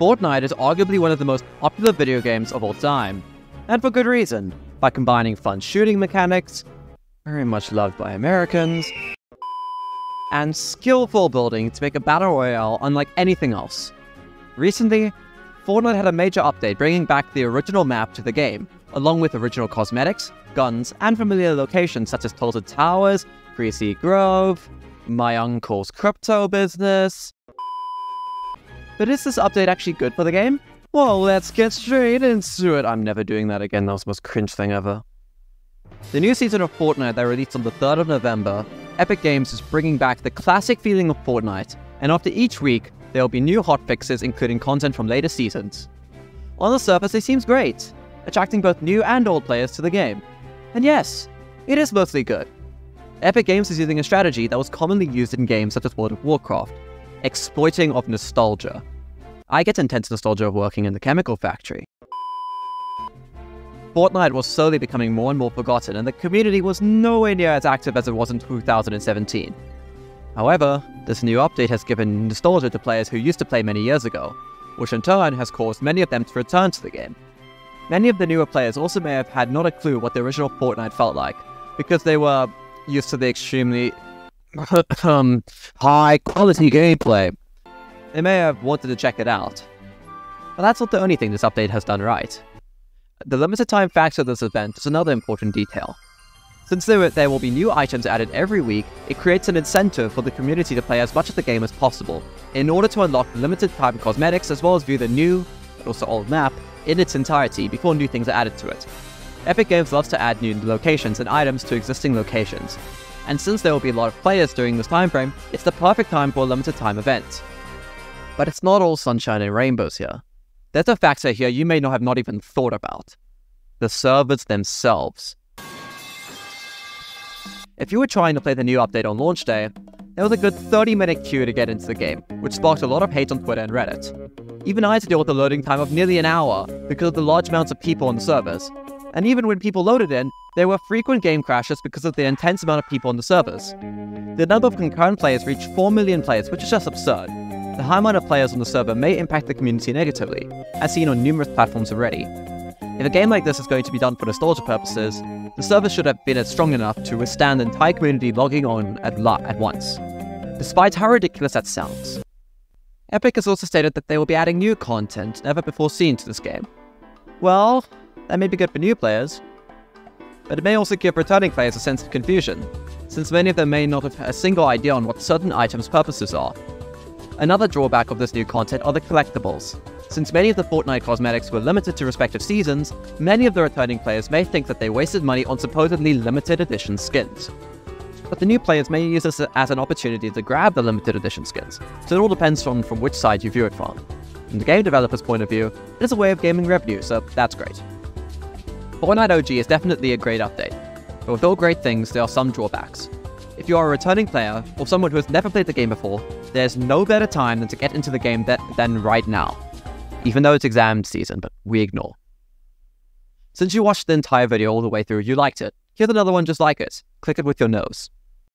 Fortnite is arguably one of the most popular video games of all time, and for good reason, by combining fun shooting mechanics, very much loved by Americans, and skillful building to make a battle royale unlike anything else. Recently, Fortnite had a major update bringing back the original map to the game, along with original cosmetics, guns, and familiar locations such as Tilted Towers, Greasy Grove, my uncle's crypto business, but is this update actually good for the game? Well, let's get straight into it. I'm never doing that again. That was the most cringe thing ever. The new season of Fortnite that released on the 3rd of November, Epic Games is bringing back the classic feeling of Fortnite, and after each week, there will be new hotfixes including content from later seasons. On the surface, it seems great, attracting both new and old players to the game. And yes, it is mostly good. Epic Games is using a strategy that was commonly used in games such as World of Warcraft, exploiting of nostalgia. I get intense nostalgia of working in the chemical factory. Fortnite was slowly becoming more and more forgotten, and the community was nowhere near as active as it was in 2017. However, this new update has given nostalgia to players who used to play many years ago, which in turn has caused many of them to return to the game. Many of the newer players also may have had not a clue what the original Fortnite felt like, because they were used to the extremely Um, high quality gameplay. They may have wanted to check it out. But that's not the only thing this update has done right. The limited time factor of this event is another important detail. Since there, there will be new items added every week, it creates an incentive for the community to play as much of the game as possible, in order to unlock limited time cosmetics as well as view the new, but also old map, in its entirety before new things are added to it. Epic Games loves to add new locations and items to existing locations, and since there will be a lot of players during this time frame, it's the perfect time for a limited time event. But it's not all sunshine and rainbows here. There's a factor here you may not have not even thought about. The servers themselves. If you were trying to play the new update on launch day, there was a good 30 minute queue to get into the game, which sparked a lot of hate on Twitter and Reddit. Even I had to deal with a loading time of nearly an hour because of the large amounts of people on the servers. And even when people loaded in, there were frequent game crashes because of the intense amount of people on the servers. The number of concurrent players reached 4 million players, which is just absurd. The high amount of players on the server may impact the community negatively, as seen on numerous platforms already. If a game like this is going to be done for nostalgia purposes, the server should have been strong enough to withstand the entire community logging on at, at once, despite how ridiculous that sounds. Epic has also stated that they will be adding new content never before seen to this game. Well, that may be good for new players, but it may also give returning players a sense of confusion, since many of them may not have a single idea on what certain items' purposes are. Another drawback of this new content are the collectibles. Since many of the Fortnite cosmetics were limited to respective seasons, many of the returning players may think that they wasted money on supposedly limited edition skins. But the new players may use this as an opportunity to grab the limited edition skins, so it all depends on from which side you view it from. From the game developer's point of view, it is a way of gaming revenue, so that's great. Fortnite OG is definitely a great update, but with all great things, there are some drawbacks. If you are a returning player, or someone who has never played the game before, there's no better time than to get into the game than right now. Even though it's exam season, but we ignore. Since you watched the entire video all the way through, you liked it. Here's another one just like it. Click it with your nose.